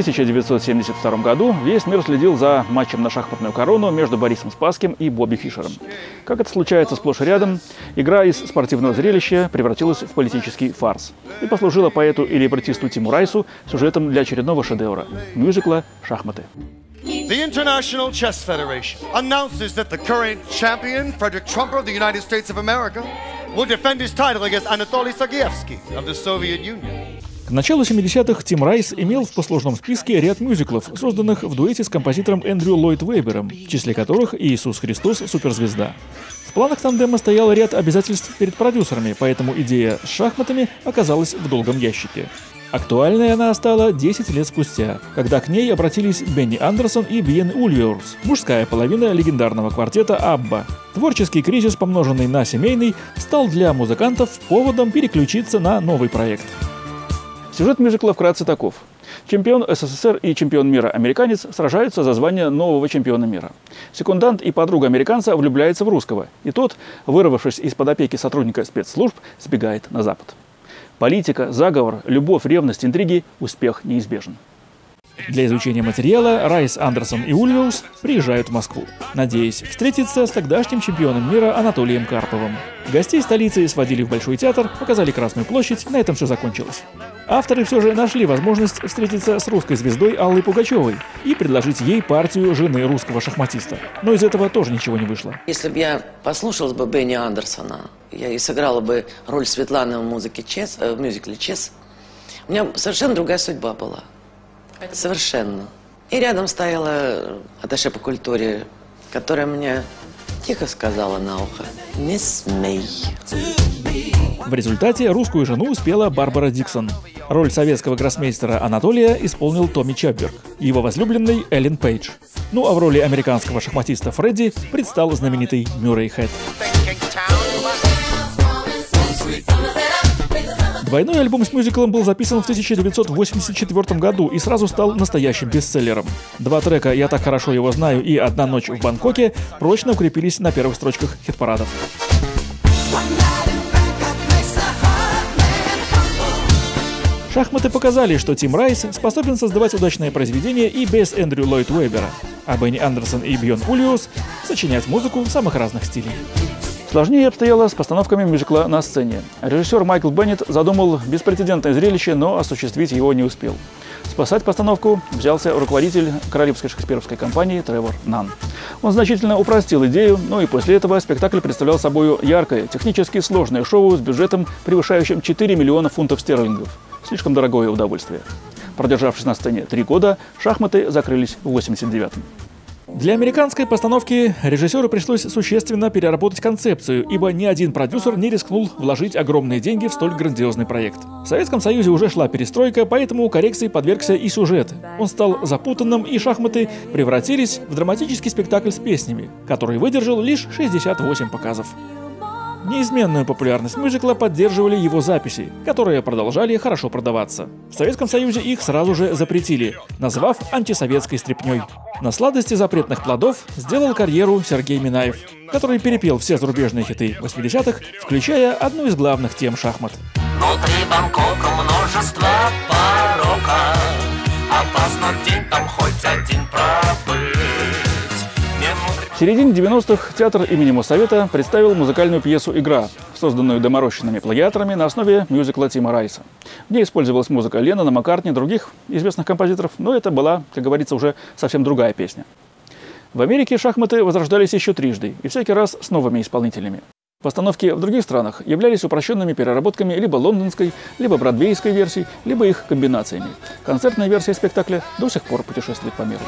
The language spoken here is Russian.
В 1972 году весь мир следил за матчем на шахматную корону между Борисом Спасским и Бобби Фишером. Как это случается сплошь и рядом, игра из спортивного зрелища превратилась в политический фарс и послужила поэту и либретисту Тиму Райсу сюжетом для очередного шедевра – мюзикла «Шахматы». The International Chess Federation announces that the current champion, Frederick Trumper of the United States of America, will defend his title against Anatoly Sergeyevsky of the Soviet Union. К началу 70-х Тим Райс имел в послужном списке ряд мюзиклов, созданных в дуэте с композитором Эндрю Ллойд Уэббером, в числе которых «Иисус Христос. Суперзвезда». В планах тандема стоял ряд обязательств перед продюсерами, поэтому идея с шахматами оказалась в долгом ящике. Актуальной она стала 10 лет спустя, когда к ней обратились Бенни Андерсон и Бьорн Ульвеус, мужская половина легендарного квартета «Абба». Творческий кризис, помноженный на семейный, стал для музыкантов поводом переключиться на новый проект. Сюжет мюзикла вкратце таков. Чемпион СССР и чемпион мира американец сражаются за звание нового чемпиона мира. Секундант и подруга американца влюбляются в русского, и тот, вырвавшись из-под опеки сотрудника спецслужб, сбегает на Запад. Политика, заговор, любовь, ревность, интриги – успех неизбежен. Для изучения материала Райс, Андерсон и Ульвиус приезжают в Москву, надеясь встретиться с тогдашним чемпионом мира Анатолием Карповым. Гостей столицы сводили в Большой театр, показали Красную площадь, на этом все закончилось. Авторы все же нашли возможность встретиться с русской звездой Аллой Пугачевой и предложить ей партию жены русского шахматиста. Но из этого тоже ничего не вышло. Если бы я послушалась бы Бенни Андерсона, я и сыграла бы роль Светланы в, музыке Чес, э, в мюзикле «Чес», у меня совершенно другая судьба была. Совершенно. И рядом стояла аташе по культуре, которая мне тихо сказала на ухо «Не смей». В результате русскую жену успела Барбара Диксон. Роль советского гроссмейстера Анатолия исполнил Томми Чапберг, его возлюбленный Эллен Пейдж. Ну а в роли американского шахматиста Фредди предстал знаменитый Мюррей Хэт. Двойной альбом с мюзиклом был записан в 1984 году и сразу стал настоящим бестселлером. Два трека «Я так хорошо его знаю» и «Одна ночь в Бангкоке» прочно укрепились на первых строчках хит-парадов. Шахматы показали, что Тим Райс способен создавать удачные произведения и без Эндрю Ллойд Уэбера, а Бенни Андерсон и Бьон Ульюс сочинять музыку самых разных стилей. Сложнее обстояло с постановками мюзикла на сцене. Режиссер Майкл Беннет задумал беспрецедентное зрелище, но осуществить его не успел. Спасать постановку взялся руководитель Королевской шекспировской компании Тревор Нан. Он значительно упростил идею, но и после этого спектакль представлял собой яркое, технически сложное шоу с бюджетом, превышающим 4 миллиона фунтов стерлингов. Слишком дорогое удовольствие. Продержавшись на сцене три года, шахматы закрылись в 89-м. Для американской постановки режиссеру пришлось существенно переработать концепцию, ибо ни один продюсер не рискнул вложить огромные деньги в столь грандиозный проект. В Советском Союзе уже шла перестройка, поэтому коррекции подвергся и сюжет. Он стал запутанным, и шахматы превратились в драматический спектакль с песнями, который выдержал лишь 68 показов. Неизменную популярность мюзикла поддерживали его записи, которые продолжали хорошо продаваться. В Советском Союзе их сразу же запретили, назвав антисоветской стряпнёй. На сладости запретных плодов сделал карьеру Сергей Минаев, который перепел все зарубежные хиты 80-х, включая одну из главных тем шахмат. Внутри Бангкока множество порока, опасно день там хоть один пробыть. В середине 90-х театр имени Моссовета представил музыкальную пьесу «Игра», созданную доморощенными плагиаторами на основе мюзикла Тима Райса. В ней использовалась музыка Леннона, Маккартни, других известных композиторов, но это была, как говорится, уже совсем другая песня. В Америке шахматы возрождались еще трижды, и всякий раз с новыми исполнителями. Постановки в других странах являлись упрощенными переработками либо лондонской, либо бродвейской версий, либо их комбинациями. Концертная версия спектакля до сих пор путешествует по миру.